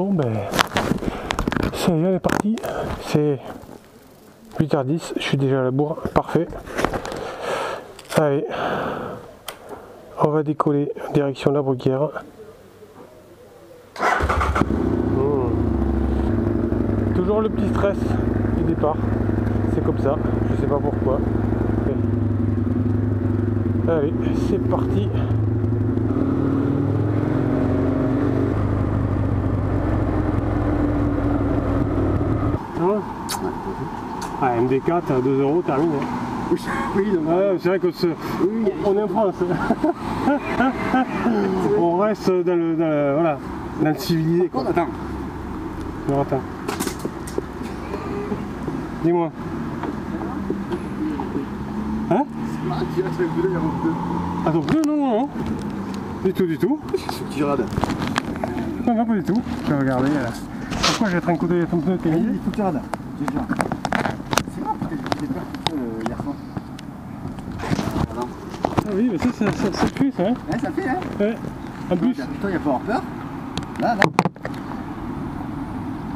Bon ben, ça y est, on est parti. C'est 8h10, je suis déjà à la bourre, parfait. Allez, on va décoller direction la Bruguière. Hmm. Toujours le petit stress du départ, c'est comme ça, je sais pas pourquoi. Allez, c'est parti. Ah, MD4 à 2 euros, terminé. Oui, oui, Ouais, c'est vrai qu'on se... oui, on est en France. on reste dans le, dans le- voilà, dans le civilisé. Quoi. attends. Non, attends. Dis-moi. Hein? Ah, donc non, non, non, non. Du tout, du tout. Tu rades. Non, non, pas du tout. Je vais regarder là. Pourquoi j'ai un coup d'œil à ton pneu, Camille? Il faut que tu rades. Je te jure. C'est hier soir. Ah oui, mais ça, ça, ça, ça fait ça, hein Ouais, ça fait, hein Ouais. En plus. Toi, il n'y a pas avoir peur. Là, là.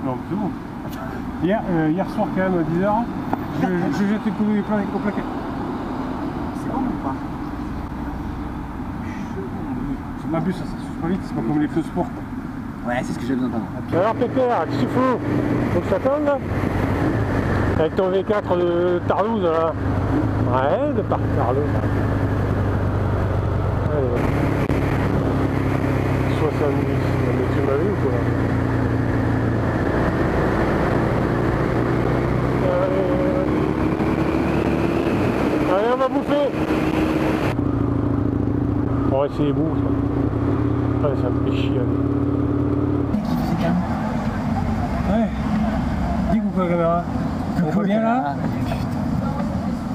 Non, c'est bon. Hier, euh, hier soir, quand même, à 10h, je, je jette les coups d'œil plein au plaquet. C'est bon ou pas? En plus, ça, ça suce pas vite, c'est pas comme les feux sport. quoi. Ouais, c'est ce que j'ai besoin d'entendre. Alors Pépère, qu'est-ce que tu fous? Faut que ça tombe là Avec ton V4 de Tarlouse là Ouais, de par Tarlouse. Allez. 70, mais tu m'as vu ou quoi Allez, Allez, on va bouffer On va essayer bouffe. ça. Allez, ça me fait chier. Ouais. Dis coucou la caméra. On voit bien là?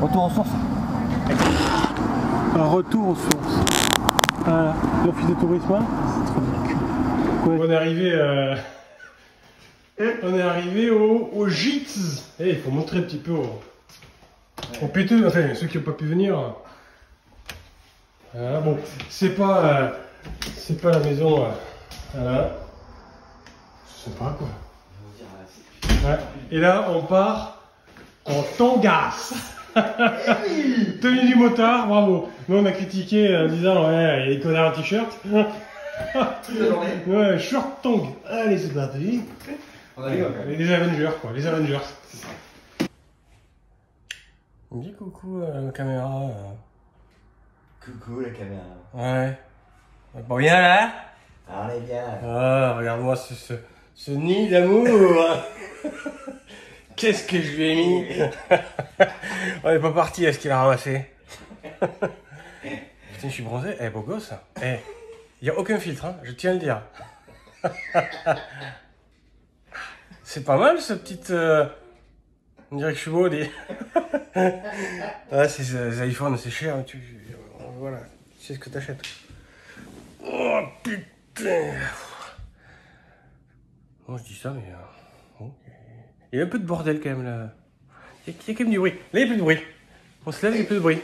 Retour aux sources. Un retour aux sources. Voilà, l'office de tourisme. hein? C'est trop bien. On est arrivé, euh, on est arrivé au, au gîtes. Eh, il faut montrer un petit peu aux, aux péteux, enfin ceux qui n'ont pas pu venir. Voilà, bon, c'est pas, euh, c'est pas la maison. euh, voilà. C'est sympa quoi. Ouais. Et là, on part en tangas. Tenue du motard, bravo. Nous, on a critiqué en disant, ouais, il y a des connards en t-shirt. ouais, short tong. Allez, c'est parti. Les, les Avengers, quoi, les Avengers. Dis coucou à la caméra. Coucou la caméra. Ouais. Bon, bien là on est bien. Ah, regarde-moi ce, ce, ce nid d'amour. Qu'est-ce que je lui ai mis On n'est pas parti à ce qu'il a ramassé. Putain, je suis bronzé. Eh, beau gosse. Eh, il n'y a aucun filtre, hein, je tiens à le dire. C'est pas mal, ce petit... euh, On dirait que je suis beau, dis. ah, ces iPhones, c'est cher. hein, Tu... Voilà, tu sais ce que t'achètes. Oh, putain Bon, je dis ça, mais... euh. Il y a un peu de bordel, quand même, là. Il y, a, il y a quand même du bruit. Là, il n'y a plus de bruit. On se lève, il n'y a plus de bruit.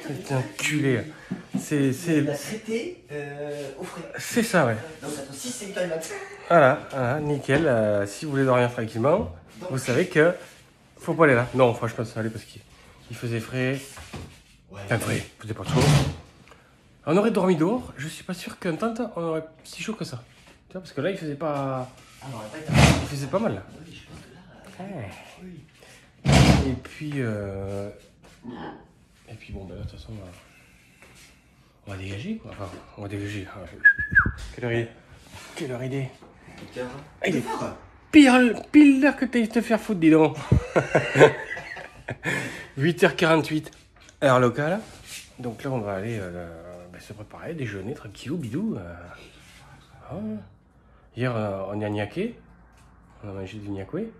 C'est... c'est... La traité euh, au frais. C'est ça, ouais. Donc entre 6 et 8 heures du matin. Voilà, voilà, nickel. Euh, si vous voulez dormir tranquillement, vous savez que faut pas aller là. Non, franchement, ça allait parce qu'il il faisait frais. Ouais. Enfin, frais, il faisait pas chaud. On aurait dormi dehors, je suis pas sûr qu'un temps on aurait si chaud que ça. Tu vois, parce que là, il faisait pas. Ah, on aurait pas été. Il faisait pas mal là. Ouais. Oui. Et puis. Euh... Et puis, bon, ben là, de toute façon, on va, on va dégager quoi. Enfin, on va dégager. Ah, Quelle heure il est? Quelle heure il est? Ah, il est pire, pile l'heure que t'as te faire foutre, dis donc. 8h48, heure locale. Donc là, on va aller euh, bah, se préparer, déjeuner, tranquillou, bidou. euh. Ah. Hier, euh, on y a niaqué. On a mangé du niakoué.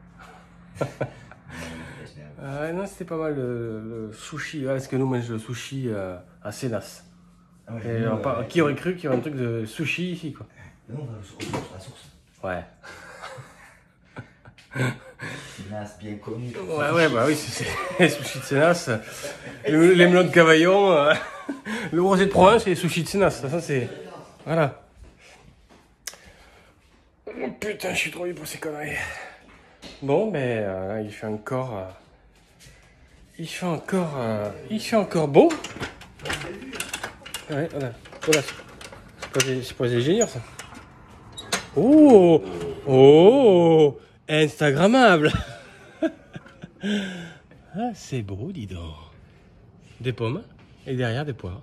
Euh, non, c'était pas mal le, le sushi. Parce que nous, on mange le sushi euh, à Sénas. Ah ouais, Et nous, alors, pas- euh, qui aurait cru qu'il y aurait un truc de sushi ici, quoi Nous, on va la source. Ouais. Une as bien connue. Ouais, ouais, bah oui, c'est les sushis de Sénas. Le- les melons de Cavaillon. euh, le rosé de Provence et les sushis de Sénas. Ça, c'est. Voilà. Oh putain, je suis trop libre pour ces conneries. Bon, ben, euh, il fait encore. euh, il fait encore. euh, il fait encore beau. Ouais, voilà. Voilà. C'est pas, des- ça. Oh Oh Instagrammable Ah, c'est beau, dis donc. Des pommes et derrière des poires.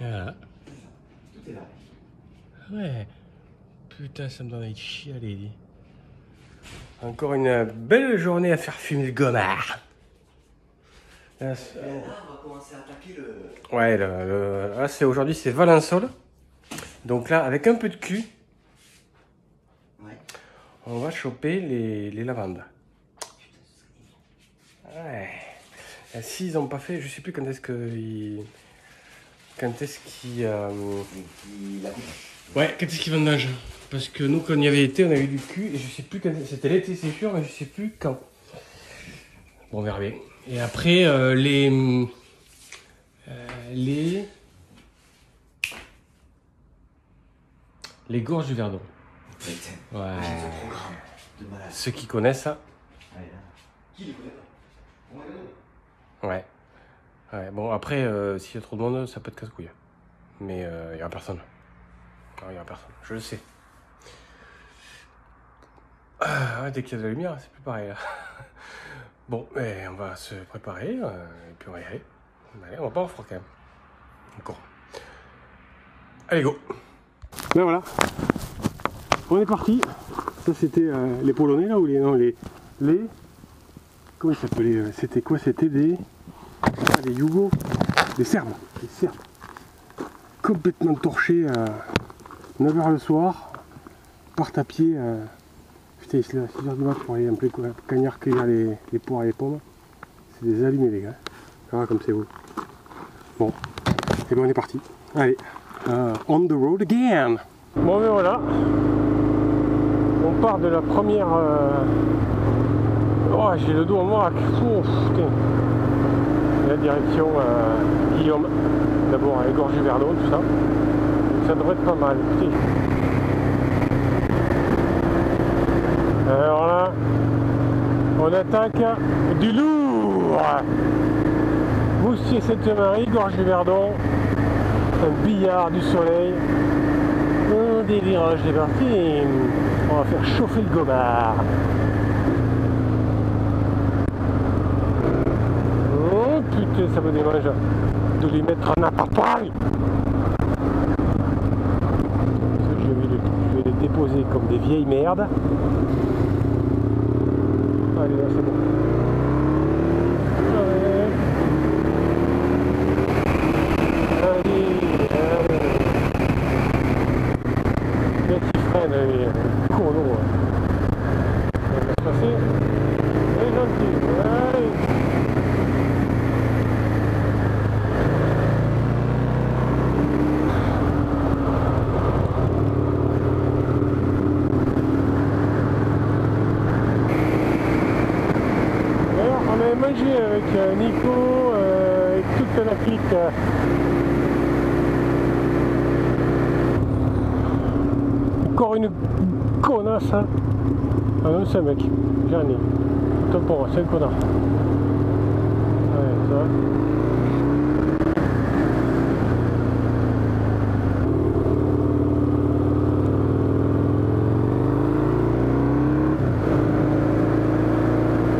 Voilà. Tout est là. Ouais. Putain, ça me donne envie de chialer, dis. Encore une belle journée à faire fumer le gomard. Là, on va commencer à attaquer le. Ouais, le- le- là, c'est aujourd'hui, c'est Valençol. Donc là, avec un peu de cul, Ouais. on va choper les, les lavandes. Putain, ce serait Ouais. Et S'ils n'ont pas fait, je sais plus quand est-ce qu'ils. Quand est-ce qu'ils. euh. Ouais, quand est-ce qu'ils vendangent Parce que nous, quand on y avait été, on avait eu du cul, et je sais plus quand. C'était l'été, c'est sûr, mais je sais plus quand. Bon, on verra bien. Et après, euh, les. euh, les. Les gorges du Verdon. Putain. Ouais. De. Ceux qui connaissent ça, là. Qui les connaît ouais. Ouais, bon, après, euh, s'il y a trop de monde, ça peut être casse-couille. Mais il n'y aura personne. Il n'y aura personne, je le sais. Ah, dès qu'il y a de la lumière, c'est plus pareil. Bon, mais on va se préparer, euh, et puis on va y aller. On va pas avoir froid quand même. Encore. Allez, go Ben voilà. On est parti. Ça, c'était euh, les Polonais, là, ou les... Non, les... Les... Comment ils s'appelaient euh, C'était quoi C'était des... Ah, des Yougos. Des Serbes. Des Serbes. Complètement torchés à 9h le soir. Partent à pied. Putain, ils se lèvent à 6h du mat pour aller un peu cagnard cueillir les, les poires et les pommes. C'est des allumés, les gars. Voilà comme c'est beau. Bon. Et ben on est parti. Allez. euh, on the road again. Bon, mais voilà. On part de la première. euh, Oh, j'ai le dos en morac. Ouf, putain. La direction euh, Guillaume. D'abord, du Verdon, tout ça. Ça devrait être pas mal. Putain. Alors là, on attaque du lourd. Moustier Sainte-Marie, gorge du Verdon. Un billard du soleil. Un des virages est parti. On va faire chauffer le gobard. Oh putain, ça me démange de les mettre en appareil. Les, je vais les déposer comme des vieilles merdes. Allez, là, c'est bon. Allez. Allez, allez. Le petit freine, allez, courneau. Ça va se passer. C'est gentil. Allez. D'ailleurs, avec euh, Nico euh, et toute la clique. euh, Encore une connasse. hein. Ah non, c'est un mec. J'en ai. Tant pour c'est un connard. Ouais, ça va.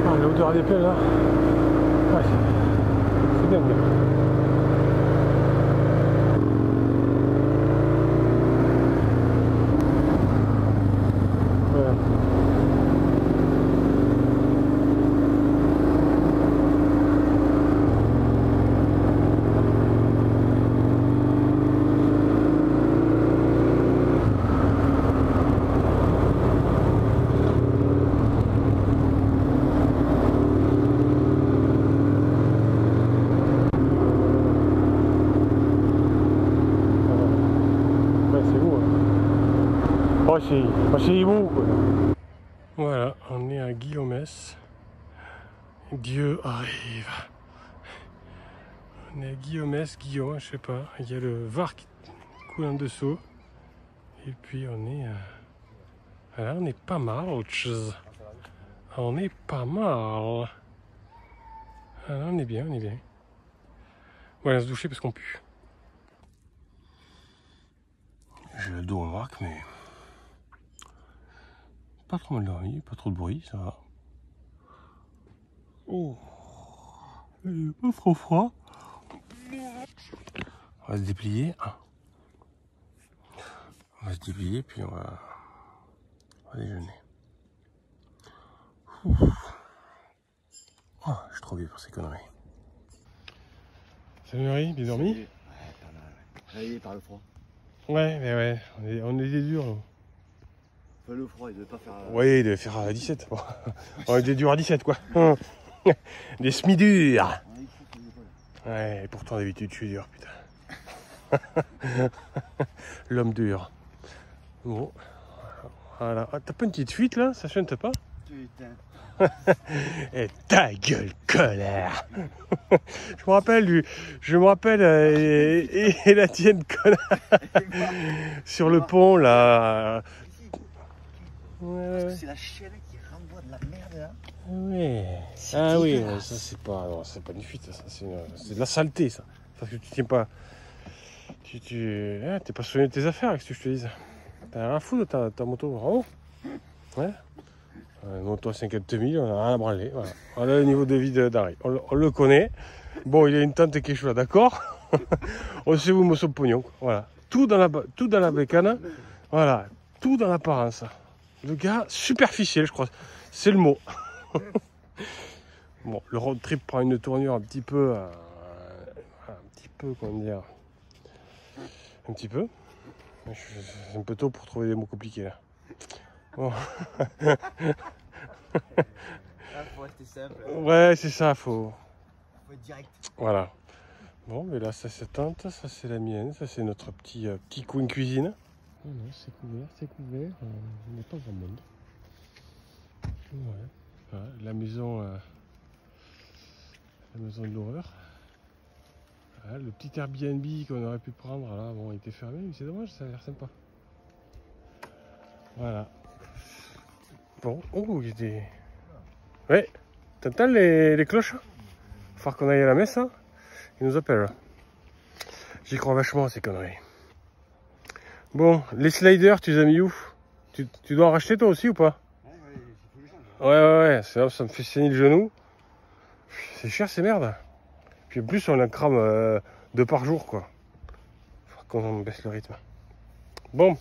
Ah, l'odeur des pelles là. Ah, c'est- c'est dingue. Ouais. Ouais, c'est beau. C'est oh, c'est beau, quoi. Voilà, on est à Guillaumès. Dieu arrive. On est à Guillaumès, Guillaume, je sais pas. Il y a le Var qui coule en dessous. Et puis on est à Là, on est pas mal, On est pas mal. Ah, là, on est bien, on est bien. Voilà, se doucher parce qu'on pue. J'ai le dos en vrac, mais pas trop mal dormi, pas trop de bruit, ça va. Oh, il pas trop froid. On va se déplier. Hein. On va se déplier, puis on va, on va déjeuner. Oh, je suis trop vieux pour ces conneries. Salut Marie, bien dormi? Ouais, pas mal, Réveillé par le froid. Ouais, mais ouais, on est, on est des durs. Là. Enfin, le froid, il devait pas faire. euh, Ouais, il devait faire à 17. Bon. on est des durs à 17, quoi. des semi-durs. Ouais. Ouais, et pourtant d'habitude je suis dur, putain. L'homme dur. Bon. Voilà. Ah, T'as pas une petite fuite là? Ça chante pas? Putain. Et ta gueule, connard Je me rappelle du. Je me rappelle euh, et, et la tienne, connard Sur le pont là. Ouais, ouais, ouais. C'est la chienne qui renvoie de la merde là. Ouais. C'est Ah oui, ouais, ça c'est pas, non, c'est pas une fuite, ça, c'est, une- c'est de la saleté, ça. Parce que tu tiens pas, tu, tu, ah, t'es pas soigné de tes affaires, qu'est-ce que je te dise? T'as rien à foutre de ta, ta moto, bravo. Ouais. Euh, Une moto à 50 000, on a rien à branler, voilà. Voilà le niveau de vie de- d'Harry. On, le- on le connaît. Bon, il a une tante qui est là, d'accord. on sait où me son pognon, quoi. voilà. Tout dans la, ba- tout dans la bécane, voilà. Tout dans l'apparence. Le gars, superficiel, je crois. C'est le mot. Bon, le road trip prend une tournure un petit peu. euh, un petit peu, comment dire. Un petit peu. C'est un peu tôt pour trouver des mots compliqués là. Bon. Là, faut rester simple. Ouais, c'est ça, faut. Faut être direct. Voilà. Bon, mais là, ça c'est tente, ça c'est la mienne, ça c'est notre petit, euh, petit coin cuisine. Non, non, c'est couvert, c'est couvert, euh, il n'y a pas grand monde. Ouais. Voilà, la maison. euh, la maison de l'horreur. Voilà, le petit Airbnb qu'on aurait pu prendre là, bon, il était fermé, mais c'est dommage, ça a l'air sympa. Voilà. Bon, oh, il des. Ouais, t'entends les, les cloches Faut falloir qu'on aille à la messe, hein? Ils nous appellent. J'y crois vachement à ces conneries. Bon, les sliders, tu les as mis où? Tu, tu dois en racheter toi aussi ou pas? Ouais, ouais. Ouais, ça me fait saigner le genou. C'est cher ces merdes. Puis en plus, on en crame euh, deux par jour, quoi. Faut qu'on baisse le rythme. Bon,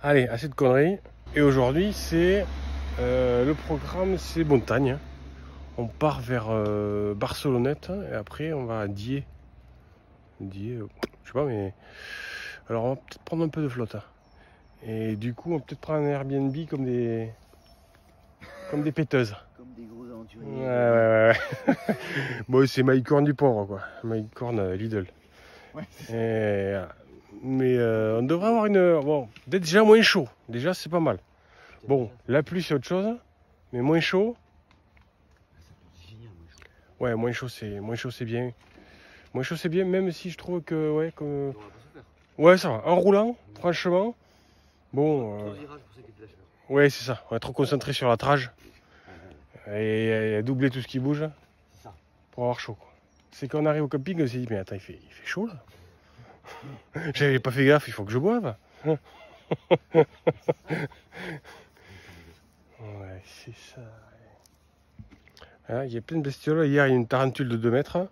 allez, assez de conneries. Et aujourd'hui, c'est euh, le programme, c'est montagne. On part vers euh, Barcelonnette et après, on va à Die. Die, euh, je sais pas, mais alors on va peut-être prendre un peu de flotte. hein. Et du coup, on va peut-être prendre un Airbnb comme des comme des péteuses. Comme des gros aventuriers. Ouais, ouais, ouais. bon, c'est Mycorn du pauvre, quoi. Mycorn euh, Lidl. Ouais. Et, mais euh, on devrait avoir une. Bon, d'être déjà moins chaud. Déjà, c'est pas mal. Bon, la pluie, c'est autre chose. Mais moins chaud. Ouais, moins chaud, c'est moins chaud, c'est bien. Moins chaud, c'est bien, même si je trouve que. Ouais, que... ouais ça va. En roulant, franchement. Bon. Euh, ouais, c'est ça. On est trop concentré sur la trage. Et, doubler tout ce qui bouge. C'est ça. pour avoir chaud. C'est quand on arrive au camping, on s'est dit, mais attends, il fait, il fait chaud là. J'avais pas fait gaffe, il faut que je boive. ouais, c'est ça. ouais. Ah, Il y a plein de bestioles. Hier, il y a une tarentule de 2 mètres.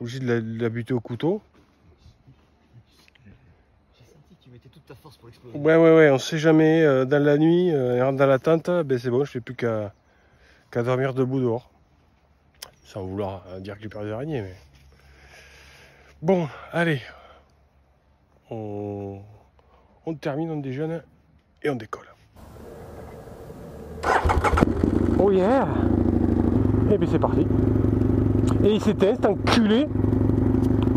Obligé de la, de la buter au couteau. J'ai senti que tu mettais toute ta force pour l'exploser. Ouais, ouais, ouais, on sait jamais. euh, dans la nuit, euh, dans la tente, ben c'est bon, je fais plus qu'à qu'à dormir debout dehors. Sans vouloir euh, dire que j'ai peur des araignées, mais. Bon, allez. On, on termine, on déjeune et on décolle. Oh yeah Et bien c'est parti. Et il s'éteint, cet enculé.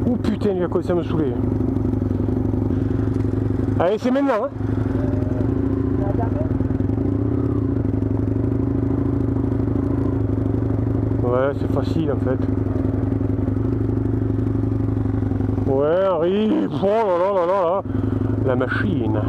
Oh putain, il a commencé à me saouler. Allez, c'est maintenant. Hein ouais, c'est facile en fait. Ouais, Henri. Oh là là là là. La machine.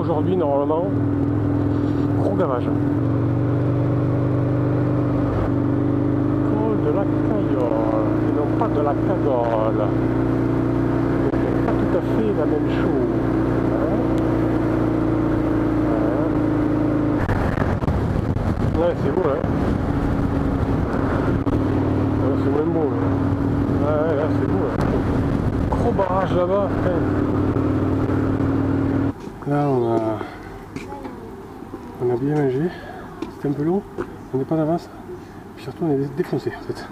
aujourd'hui normalement. Gros gavage. Col de la caillole, et non pas de la cagole. C'est pas tout à fait la même chose. hein. Ouais, c'est beau, hein. Ouais, c'est même beau. hein. Ouais, là, c'est beau. Là. Gros barrage là-bas. Là, on a, on a bien mangé. C'était un peu long. On n'est pas d'avance. Puis surtout, on est défoncé en fait.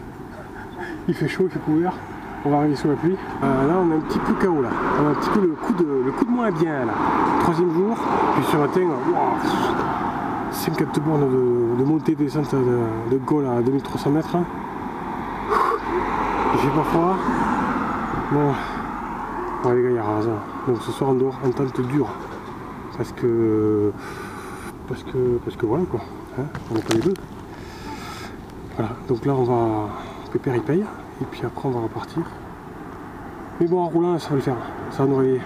Il fait chaud, il fait couvert. On va arriver sous la pluie. Euh, là, on a un petit peu KO là. On a un petit peu le coup de, le coup de moins bien là. Troisième jour. Puis sur matin, waouh, 50 bornes de, de montée descente de, de Gaulle à 2300 mètres. hein. Fait pas froid. Bon. Ouais les gars, il y a raison. Donc ce soir on dort en tente dure. Parce que. Parce que. Parce que voilà quoi. Hein, on n'est pas les deux. Voilà. Donc là on va. Pépère il paye. Et puis après on va repartir. Mais bon en roulant ça va le faire. Ça va nous réveiller.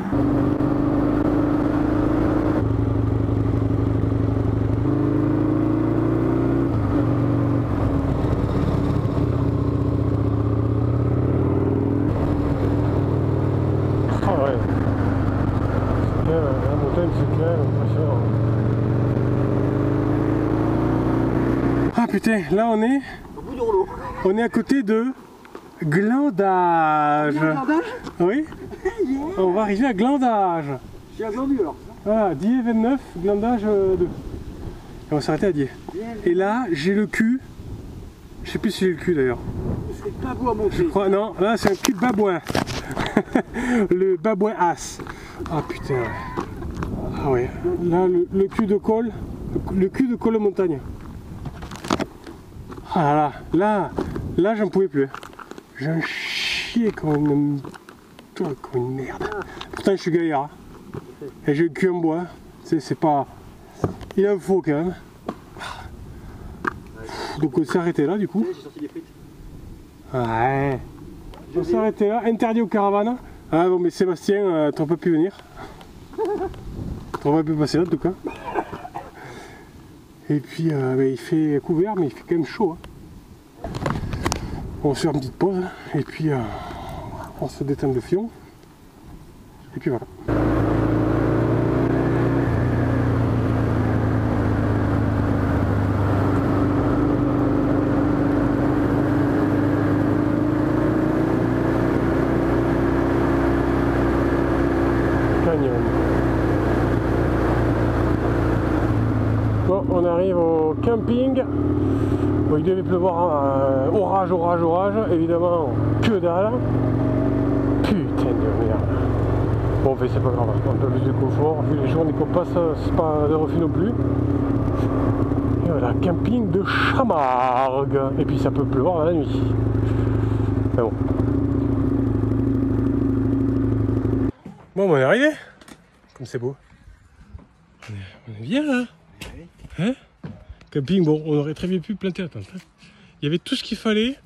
Ah ouais. C'est clair, la montagne c'est clair, impressionnant. Là on est, Au bout du rouleau. on est à côté de Glandage. Oui. On va arriver à Glandage. J'ai un glandu alors. Voilà, Die 29, Glandage euh, 2. Et on va s'arrêter à Die. Et là, j'ai le cul. Je sais plus si j'ai le cul d'ailleurs. C'est pas beau à Je crois, non, là c'est un cul de babouin. le babouin as. Ah putain. ouais. Ah ouais. Là, le, le cul de col. le- Le cul de col de montagne. Ah là, là, là j'en pouvais plus. J'en chiais comme une, toi, comme une merde. Pourtant je suis gaillard. hein. Et j'ai le cul en bois. C'est c'est pas. Il en faut quand même. Donc on s'est arrêté là du coup. J'ai sorti des frites. Ouais. On s'est arrêté là, interdit aux caravanes. Ah bon mais Sébastien, euh, t'aurais pas pu venir. T'aurais pas pu passer là en tout cas. Et puis euh, bah, il fait couvert mais il fait quand même chaud. hein. On se fait une petite pause et puis euh, on se détend de fion. Et puis voilà. Canyon. Bon, on arrive au camping. Il devait pleuvoir, euh, orage, orage, orage. Évidemment, que dalle. Putain de merde. Bon, mais c'est pas grave, un peu plus de confort. Vu les journées qu'on passe, c'est pas de refus non plus. Et voilà, camping de Chamargue. Et puis ça peut pleuvoir la nuit. Mais bon. Bon, on est arrivé. Comme c'est beau. On est, on est bien là. Camping, bon, on aurait très bien pu planter la tente. hein. Il y avait tout ce qu'il fallait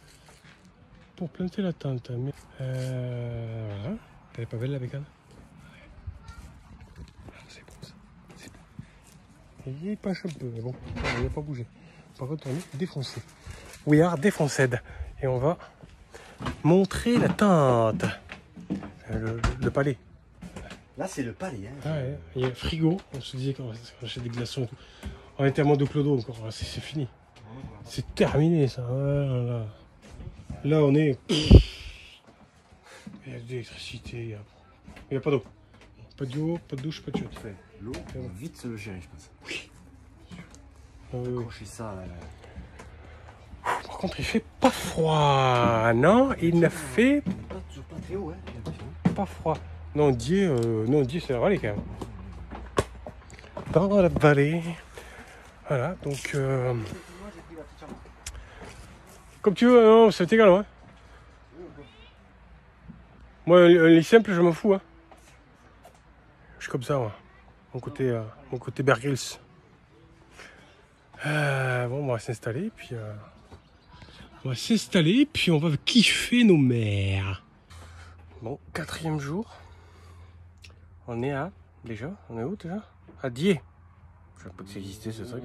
pour planter la tente. Mais euh, voilà. Elle est pas belle la bécane Ah, C'est beau ça. C'est beau. Il pêche un peu, mais bon, il n'a pas bougé. Par contre, on est défoncé. We are défonced. Et on va montrer la tente. Euh, Le, le palais. Là, c'est le palais. Hein. Ah ouais, il y a un frigo, on se disait qu'on achetait des glaçons et tout. On était à moins de clodo encore, c'est c'est fini. C'est terminé ça. Ouais, là, on est. Il y a de l'électricité, il y a, pas d'eau. Pas d'eau, pas de douche, pas de chiotte. Fait, L'eau, on vite se le gérer, je pense. Euh, Accrocher ça. là, là. par contre, il fait pas froid. Non, il ne fait Pas, toujours pas très haut, hein, pas froid. Non, Die, euh, non, Die, c'est la vallée quand même. Dans la vallée. Voilà, donc. euh, Moi. Comme tu veux, non, c'est égal, ouais. Moi, un un lit simple, je m'en fous, hein. Je suis comme ça, moi. Mon côté, euh, mon côté Bear. Euh, bon, on va s'installer, puis... euh, on va s'installer, puis on va kiffer nos mers. Bon, quatrième jour. On est à Déjà On est où déjà? À Dié Je sais pas que ça existait ce truc.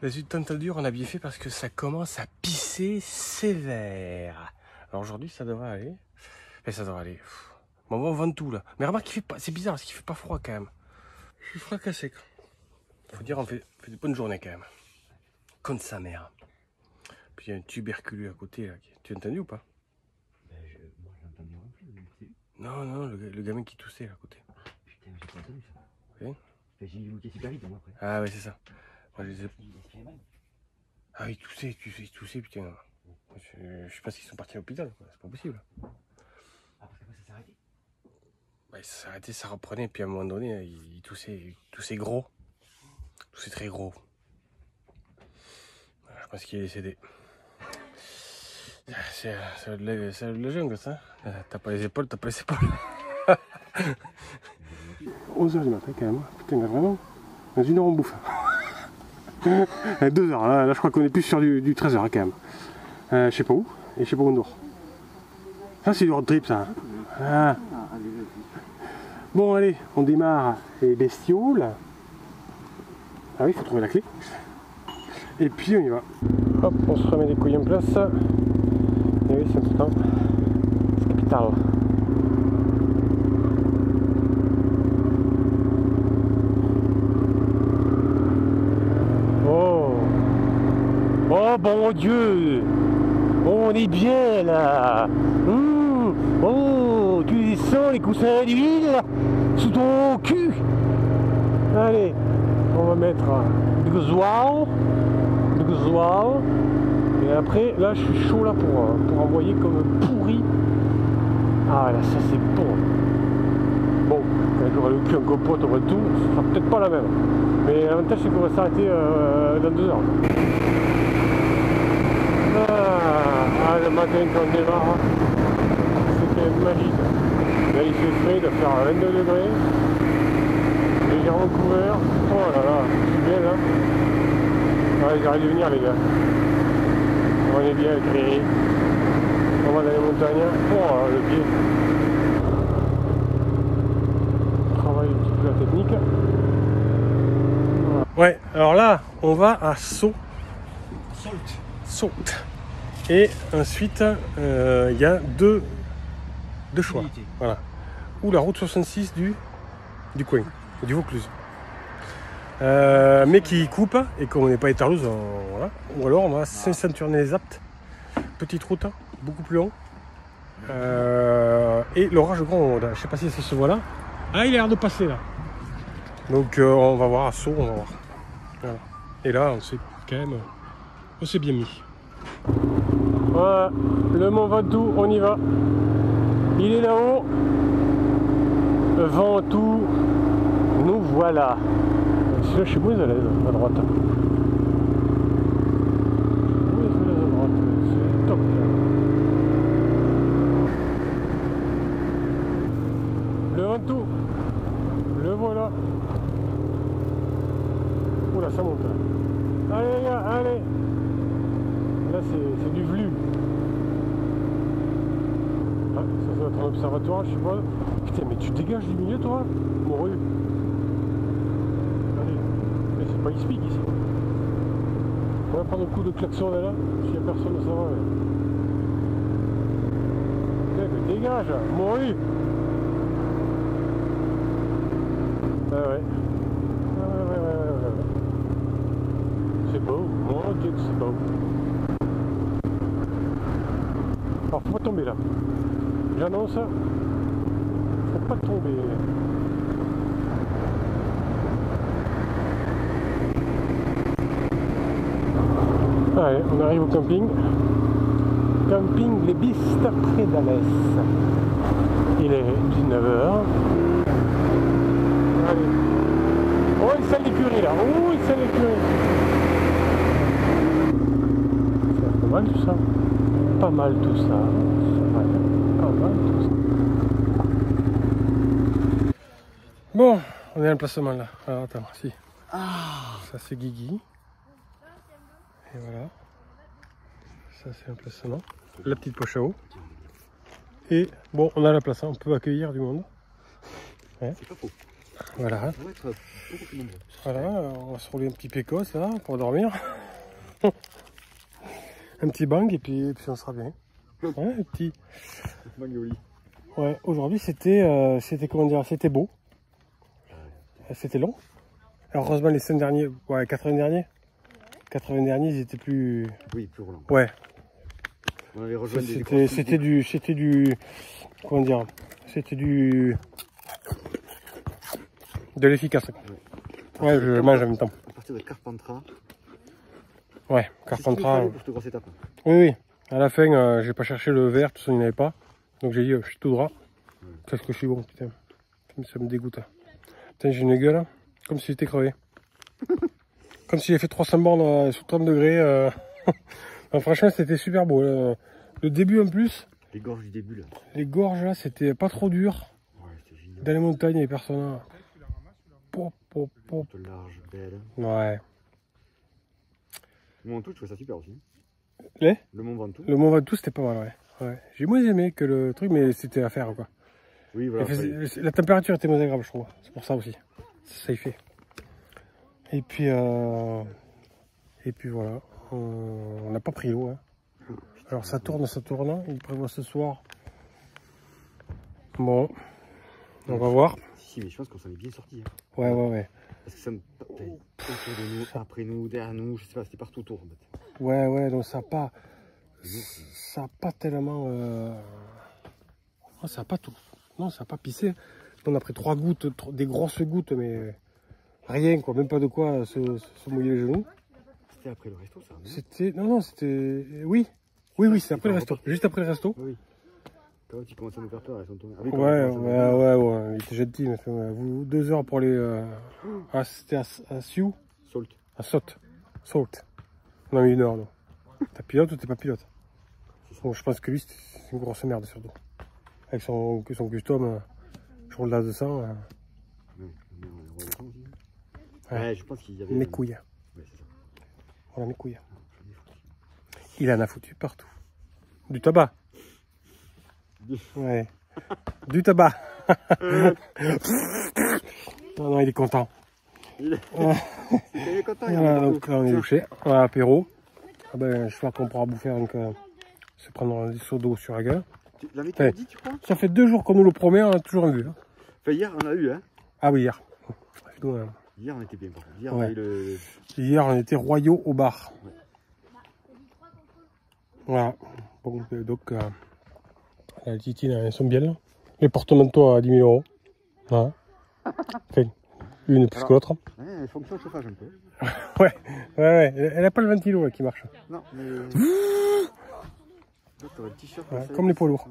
La suite dur, on a bien fait parce que ça commence à pisser sévère. Alors aujourd'hui, ça devrait aller. Et ça devrait aller. Bon, on va au Ventoux là. Mais remarque, fait pas... c'est bizarre parce qu'il fait pas froid quand même. Je suis fracassé. Faut dire, on fait, on fait de bonnes journées quand même. Comme sa mère. Puis il y a un tuberculeux à côté là. Tu as entendu ou pas? Ben, je... Moi, j'ai entendu un peu. Non, non, le, le, gamin qui toussait là à côté. Putain, j'ai pas entendu ça. Oui J'ai écouté super vite moi après. Ah ouais, c'est ça. Moi, je les ai... Il respirait mal. Ah, il toussait, il toussait, il toussait, putain. Je, je sais pas s'ils sont partis à l'hôpital, quoi. c'est pas possible. Ah, parce qu'après ça s'est arrêté? Bah, ça s'est arrêté, ça reprenait, puis à un moment donné, il, il toussait, il toussait gros. Toussait très gros. Je pense qu'il est décédé. C'est c'est le jungle, ça. T'as pas les épaules, t'as pas les épaules. 11h du matin, quand même. Putain, mais vraiment, dans une heure, on bouffe. 2 heures, là, là, je crois qu'on est plus sur du, du 13 heures, quand même. Euh, je sais pas où, et je sais pas où on dort. Ça, c'est du road trip, ça. Ah. Ah. Bon, allez, on démarre les bestioles. Ah oui, il faut trouver la clé. Et puis, on y va. Hop, on se remet les couilles en place. Et oui, c'est important. C'est capital. Oh Oh, bon Dieu On est bien, là Hum, Oh, tu sens, les coussins d'huile sous ton cul Allez, on va mettre du gzoal, du gzoal. Et après, là, je suis chaud là pour, euh, pour envoyer comme pourri. Ah, là, ça c'est bon. Bon, quand j'aurai le cul en compote au retour, ce sera peut-être pas la même. Mais l'avantage, c'est qu'on va s'arrêter euh, dans deux heures. Ah, ah, le matin quand on démarre, c'était magique. Là, il fait frais de faire 22 degrés. Légèrement couvert. Oh là là, suis bien là. Ouais, j'arrête de venir les gars. On est bien créé. On va dans les montagnes. Oh là, le pied. On travaille un petit peu la technique. Ouais, alors là, on va à Sceaux. Salt. Saute. Et ensuite, euh, il y a deux, deux choix. Voilà. Ou la route 66 du, du coin, du Vaucluse. Euh, mais qui coupe, et comme on n'est pas étarlouse, on- voilà. ou alors on va Saint-Saturnin-les-Aptes. Petite route, beaucoup plus long. Euh, et l'orage grand, je sais pas si ça se voit là. Ah, il a l'air de passer là. Donc euh, on va voir à Sceaux, on va voir. Voilà. Et là, on s'est quand même. On s'est bien mis. Voilà, le Mont Ventoux, on y va. Il est là-haut. Ventoux, nous voilà. Je suis moins à l'aise à droite. Oui, c'est à droite, c'est top. Le Ventoux, le voilà. Oula, ça monte. là. Allez les gars, allez Là c'est c'est du velu. Ah, ça, ça va observatoire, je sais pas. Putain, mais tu dégages du milieu toi Morue. Allez. Mais c'est pas speak ici. On va prendre un coup de klaxon là, s'il y a personne, ça va. ouais. Putain, mais dégage, morue Ah ouais. Ah ouais, ouais, ouais, ouais, ouais. C'est beau, mon dieu c'est beau. Alors faut pas tomber là. J'annonce. Faut pas tomber. Allez, on arrive au camping. Camping Les Bistes près d'Alès. Il est 19h. Allez. Oh, il sent l'écurie là. Oh, il sent l'écurie. C'est pas mal tout ça. Pas mal tout ça. Ça va être Pas mal tout ça. Bon, on est à l'emplacement là. Alors attends, si. Ça c'est Guigui. Et voilà. Ça c'est l'emplacement. La petite poche à eau. Et bon, on a l'emplacement, on peut accueillir du monde. C'est pas faux. Voilà. On va être beaucoup plus nombreux. Voilà, on va se rouler un petit pécos là pour dormir. un petit bang et puis, et puis on sera bien. Ouais, un petit. Magoli. Ouais, aujourd'hui c'était euh, c'était comment dire, c'était beau. Euh, C'était long. Alors, heureusement les 5 derniers, ouais, 80 derniers. 80 derniers, ils étaient plus. Oui, plus roulant. Ouais, On avait rejoint des c'était du c'était du comment dire, c'était du de l'efficace. quoi. Ouais, je mange en même temps. À partir de Carpentras. Ouais, ce Carpentras. fallait pour cette grosse étape. Oui, oui. À la fin, euh, j'ai pas cherché le vert, tout ça, il n'y en avait pas. Donc j'ai dit, euh, je suis tout droit. Qu'est-ce que je suis bon, putain. Ça me dégoûte. Putain, j'ai une gueule, hein. comme si j'étais crevé. comme si j'ai fait 300 bornes euh, sous 30 degrés. euh. Non, franchement, c'était super beau. là. Le début en plus, Les gorges du début là. les gorges là, c'était pas trop dur. Ouais, c'était génial. Dans les montagnes, il y avait personne. là. Pop, pop, pop. Toute large, belle. Ouais. Le Mont Ventoux, je trouvais ça super aussi. Les Le Mont Ventoux. Le Mont Ventoux, c'était pas mal, ouais. ouais. J'ai moins aimé que le truc, mais c'était à faire, quoi. Oui, Il voilà. la température était moins agréable, je trouve. C'est pour ça aussi. Ça y fait. Et puis, euh, et puis voilà. On on n'a pas pris l'eau. hein. Alors ça tourne, ça tourne. Il prévoit ce soir. Bon, on va voir. Si, mais je pense qu'on s'en est bien sorti. hein. Ouais, ouais, ouais. Parce que ça me. Autour de nous, après nous, derrière nous, je sais pas, c'était partout autour en fait. Ouais, ouais. Donc ça n'a pas, ça a pas tellement. Euh... oh, ça a pas tout. Non, ça a pas pissé. On a pris trois gouttes, des grosses gouttes, mais rien quoi. Même pas de quoi se, se mouiller les genoux. C'était après le resto, ça. non? C'était. Non, non, c'était. Oui. Oui, oui, c'est après le resto. Juste après le resto. Oui. Quand tu commences à nous faire peur, elles sont tombées. Ah Ouais, ouais, nous- ouais, ouais. Il était gentil, mais ouais, vous, deux heures pour aller. Euh... Ah, c'était à, à Sioux Salt. À Saute. Saute. On a mis une heure, non. T'as pilote ou t'es pas pilote? Bon, je pense que lui, c'est une grosse merde, surtout. Avec son, son custom, euh, je roule là de sang, euh, Ouais, on je pense qu'il y avait. mes couilles. Ouais, c'est ça. Voilà, mes couilles. Il en a foutu partout. Du tabac. Ouais. Du tabac. non, non, il est content. Il est Ouais. il est content, il a Voilà, donc là on est douché. Voilà, apéro. Ah ben, je crois qu'on pourra bouffer donc euh, se prendre des seaux d'eau sur la gueule. Tu dit, crois? Ça fait deux jours qu'on nous le promet, on a toujours un vu. hein. Enfin, hier, on a eu, hein. Ah oui, hier. Euh, Hier, on était bien, par. Hier, Ouais. on a eu le. Hier, on était royaux au bar. Voilà. Bon, euh, donc, euh, la titine, elles sont bien là. Les porte-manteaux à 10 000 euros. Voilà. Enfin, une plus l'autre. Ouais, elle fonctionne au chauffage un peu. Ouais, ouais, ouais. Elle- Elle n'a pas le ventilo là, qui marche. Non, mais. Là, t'aurais le t-shirt. Ouais, comme les poids lourds.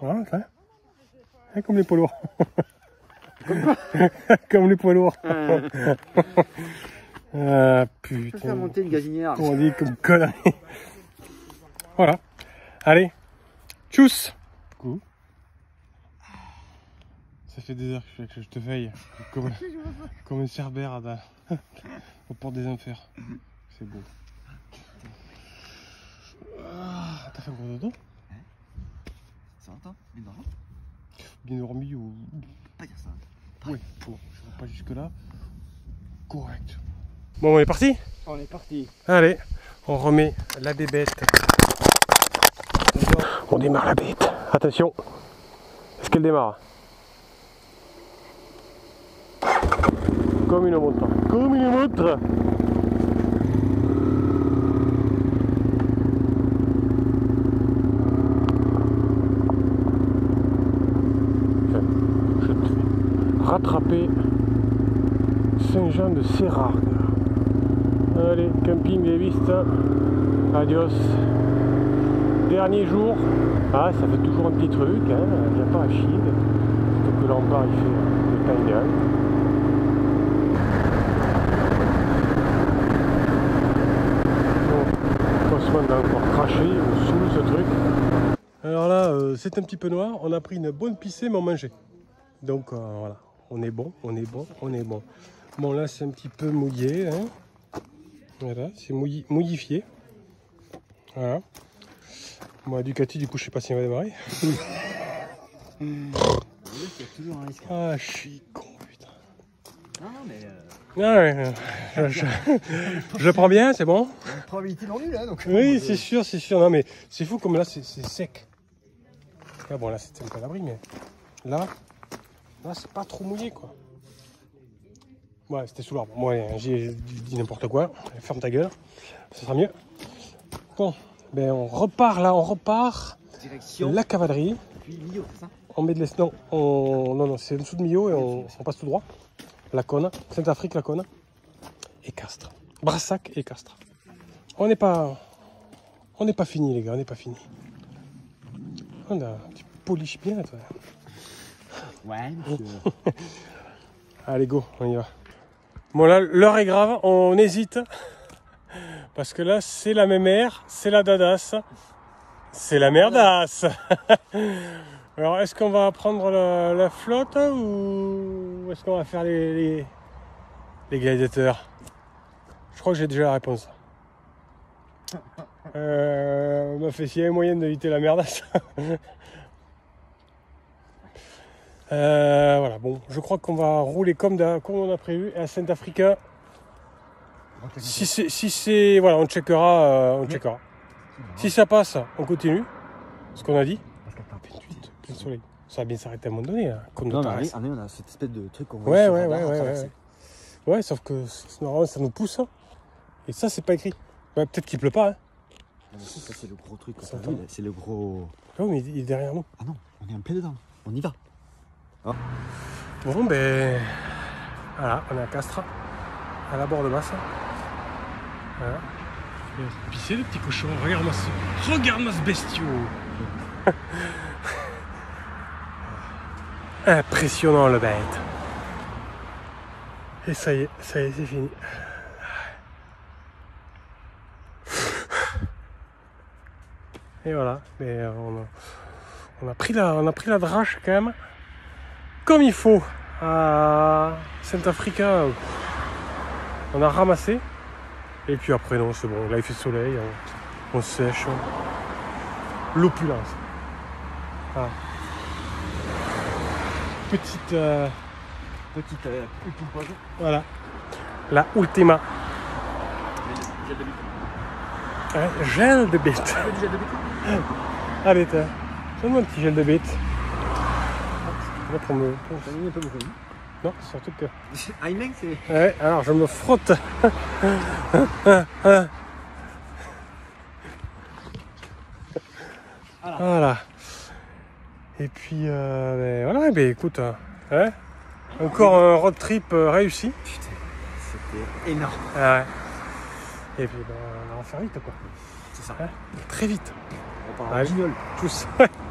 Voilà, ça. Comme les poids lourds. comme les poids lourds. Euh, Ah, Je vais faire putain. monter une gazinière. Comment on dit comme connerie. Voilà. Allez. Tchuss. Ça fait des heures que je, te veille. Comme, comme un cerbère à la- au port des enfers. C'est beau. Ah, T'as fait un gros dodo Ça entend Mais non, Bien dormi ou. pas dire ça. Oui, bon, je vais pas jusque là. Correct. Bon, on est parti On est parti. Allez, on remet la bébête. On démarre la bête. Attention. Est-ce qu'elle démarre Comme une montre. Comme une montre. Fais rattraper Saint-Jean de Sérargues. Allez, camping des vistas. Adios. Dernier jour. Ah, ça fait toujours un petit truc, hein. Il n'y a pas à chier. Surtout que là en bas, il fait le temps idéal. Encore craché, me saoule ce truc. Alors là, euh, c'est un petit peu noir. On a pris une bonne pissée, mais on mangeait. Donc euh, voilà, on est bon, on est bon, on est bon. Bon là, c'est un petit peu mouillé. Hein. Voilà, c'est mouilli- mouillifié. Voilà. Moi, Ducati, du coup, je sais pas si on va démarrer. Ah, je suis con, putain. Non, non, mais euh, Ah ouais, je, je- je prends bien, c'est bon la probabilité non nulle, hein, donc. Oui, c'est sûr, c'est sûr. Non, mais c'est fou comme là, c'est sec. Ah, bon, là, c'était un peu l'abri, mais là, là, c'est pas trop mouillé, quoi. Ouais, c'était sous l'arbre. Moi, j'ai dit n'importe quoi. Ferme ta gueule, ça sera mieux. Bon, ben on repart là, on repart. Direction. La cavalerie. Puis Millau, c'est ça? On met de l'ess. Non, on... non, non, c'est en dessous de Millau et on, on passe tout droit. La Cône, Saint-Afrique, la Cône. Et Castres. Brassac et Castres. On n'est pas. On n'est pas fini, les gars, on n'est pas fini. On a. Tu poliches bien, toi. Ouais, monsieur. Allez, go, on y va. Bon, là, l'heure est grave, on hésite. Parce que là, c'est la mémère, c'est la dadasse, c'est la merdasse. Alors, est-ce qu'on va prendre la, flotte ou est-ce qu'on va faire les, les, gladiateurs? Je crois que j'ai déjà la réponse. Euh, on m'a fait s'il y avait moyen d'éviter la merdasse. Euh, voilà, bon, je crois qu'on va rouler comme, on a prévu. Et à Saint-Africa, si c'est, si c'est, voilà, on checkera, euh, on checkera. Si ça passe, on continue. Ce qu'on a dit. Parce qu'attends, Putain, plein soleil. Ça va bien s'arrêter à un moment donné, hein, comme Non, mais on, on a cette espèce de truc qu'on Ouais, sur ouais, ouais, radar ouais, ouais, ouais. Ouais, sauf que normalement ça nous pousse. hein. Et ça, c'est pas écrit. Ouais, peut-être qu'il pleut pas. Hein. Non, mais si, ça, c'est le gros truc. C'est le gros. Ah oui, mais il est derrière nous. Ah non, on est en plein dedans. On y va. Bon, ben. Voilà, on est à Castres, à la bord de Basse. Voilà. C'est le petit cochon. Regarde-moi ce, regarde-moi ce bestiau. Impressionnant le bête. Et ça y est, ça y est, c'est fini. Et voilà, mais euh, on a, on a pris la, on a pris la drache quand même, comme il faut à Saint-Africa. On a ramassé. Et puis après, non, c'est bon. Là, il fait soleil. On, on sèche. L'opulence. Ah. Petite. euh, Petite euh, voilà. La ultima. Gel de bite. Hein, gel de bête. Ah, gel de bite Allez, tiens. Donne-moi un petit gel de bête. Là, pour me. pour- pas beaucoup. Non, surtout que. Heinlein, c'est. Ouais, alors je me frotte. voilà. Et puis, euh, ben, voilà, ben, écoute, hein, hein, encore un road trip euh, réussi. Putain, c'était énorme. Ah ouais. Et puis, ben, on va en faire vite, quoi. C'est ça. Hein, très vite. On part en. Tous.